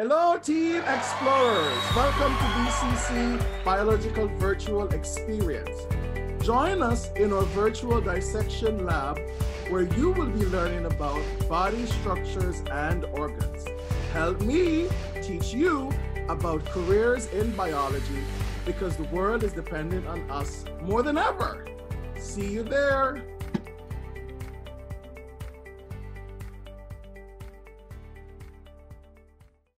Hello, Team Explorers. Welcome to BCC Biological Virtual Experience. Join us in our virtual dissection lab where you will be learning about body structures and organs. Help me teach you about careers in biology because the world is dependent on us more than ever. See you there.